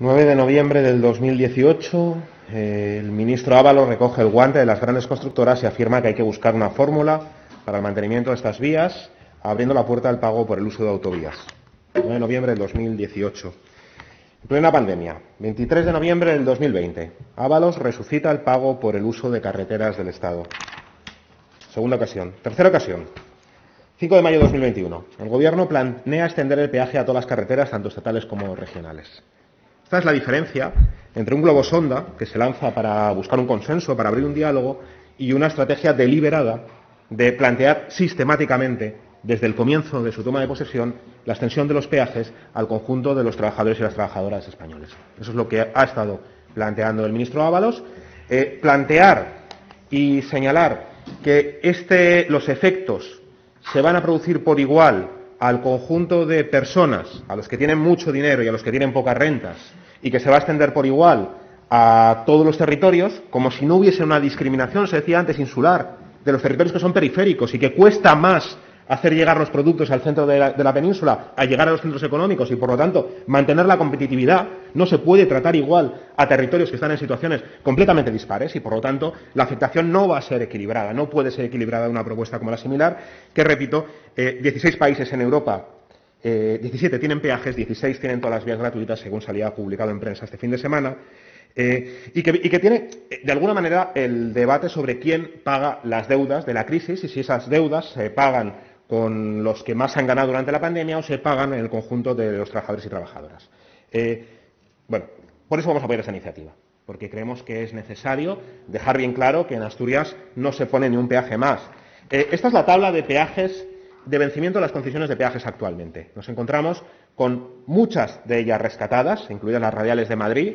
9 de noviembre del 2018, eh, el ministro Ábalos recoge el guante de las grandes constructoras y afirma que hay que buscar una fórmula para el mantenimiento de estas vías, abriendo la puerta al pago por el uso de autovías. 9 de noviembre del 2018. En plena pandemia, 23 de noviembre del 2020, Ábalos resucita el pago por el uso de carreteras del Estado. Segunda ocasión. Tercera ocasión. 5 de mayo de 2021. El Gobierno planea extender el peaje a todas las carreteras, tanto estatales como regionales. Esta es la diferencia entre un globo sonda que se lanza para buscar un consenso, para abrir un diálogo, y una estrategia deliberada de plantear sistemáticamente, desde el comienzo de su toma de posesión, la extensión de los peajes al conjunto de los trabajadores y las trabajadoras españoles. Eso es lo que ha estado planteando el ministro Ábalos. Eh, plantear y señalar que este, los efectos se van a producir por igual al conjunto de personas, a los que tienen mucho dinero y a los que tienen pocas rentas, y que se va a extender por igual a todos los territorios, como si no hubiese una discriminación, se decía antes, insular, de los territorios que son periféricos y que cuesta más hacer llegar los productos al centro de la, península, a llegar a los centros económicos y, por lo tanto, mantener la competitividad, no se puede tratar igual a territorios que están en situaciones completamente dispares y, por lo tanto, la afectación no va a ser equilibrada, no puede ser equilibrada una propuesta como la similar, que, repito, 16 eh, países en Europa 17 eh, tienen peajes, 16 tienen todas las vías gratuitas, según salía publicado en prensa este fin de semana, eh, y, que, tiene, de alguna manera, el debate sobre quién paga las deudas de la crisis y si esas deudas se pagan con los que más han ganado durante la pandemia o se pagan en el conjunto de los trabajadores y trabajadoras. Eh, bueno, por eso vamos a apoyar esa iniciativa, porque creemos que es necesario dejar bien claro que en Asturias no se pone ni un peaje más. Eh, esta es la tabla de peajes de vencimiento de las concesiones de peajes actualmente. Nos encontramos con muchas de ellas rescatadas, incluidas las radiales de Madrid,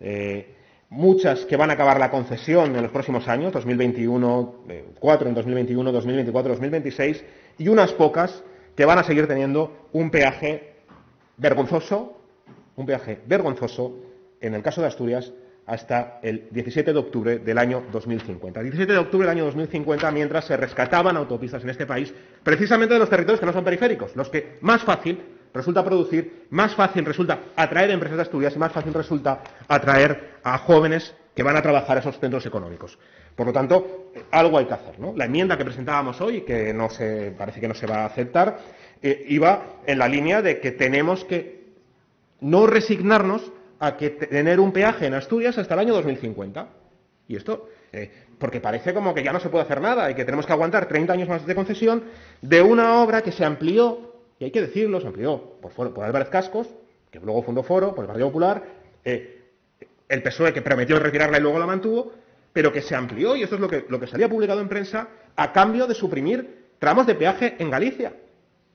eh, muchas que van a acabar la concesión en los próximos años, 2021, cuatro en 2021, 2024, 2026, y unas pocas que van a seguir teniendo un peaje vergonzoso, un peaje vergonzoso, en el caso de Asturias, hasta el 17 de octubre del año 2050. 17 de octubre del año 2050, mientras se rescataban autopistas en este país, precisamente de los territorios que no son periféricos, los que más fácil resulta producir, más fácil resulta atraer empresas de y más fácil resulta atraer a jóvenes que van a trabajar a esos centros económicos. Por lo tanto, algo hay que hacer. ¿no? La enmienda que presentábamos hoy, que no se, parece que no se va a aceptar, eh, iba en la línea de que tenemos que no resignarnos a que tener un peaje en Asturias hasta el año 2050. Y esto, eh, porque parece como que ya no se puede hacer nada y que tenemos que aguantar 30 años más de concesión de una obra que se amplió, y hay que decirlo, se amplió por, por Álvarez Cascos, que luego fundó Foro, por el Partido Popular, eh, el PSOE que prometió retirarla y luego la mantuvo, pero que se amplió, y eso es lo que, lo que salía publicado en prensa, a cambio de suprimir tramos de peaje en Galicia.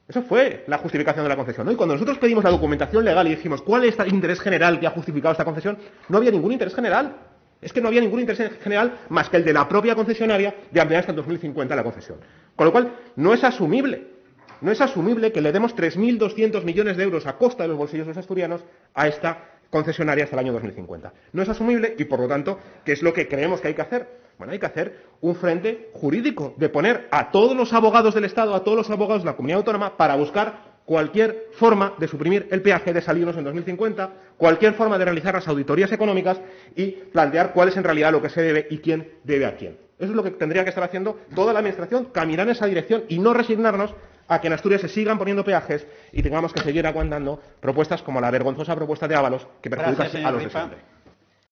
Eso fue la justificación de la concesión. Y cuando nosotros pedimos la documentación legal y dijimos cuál es el interés general que ha justificado esta concesión, no había ningún interés general. Es que no había ningún interés general más que el de la propia concesionaria de ampliar hasta el 2050 la concesión. Con lo cual, no es asumible, no es asumible que le demos 3.200 millones de euros a costa de los bolsillos de los asturianos a esta concesionaria hasta el año 2050. No es asumible y, por lo tanto, ¿qué es lo que creemos que hay que hacer? Bueno, hay que hacer un frente jurídico de poner a todos los abogados del Estado, a todos los abogados de la comunidad autónoma, para buscar cualquier forma de suprimir el peaje, de salirnos en 2050, cualquier forma de realizar las auditorías económicas y plantear cuál es en realidad lo que se debe y quién debe a quién. Eso es lo que tendría que estar haciendo toda la Administración, caminar en esa dirección y no resignarnos a que en Asturias se sigan poniendo peajes y tengamos que seguir aguantando propuestas como la vergonzosa propuesta de Ábalos que perjudica a los de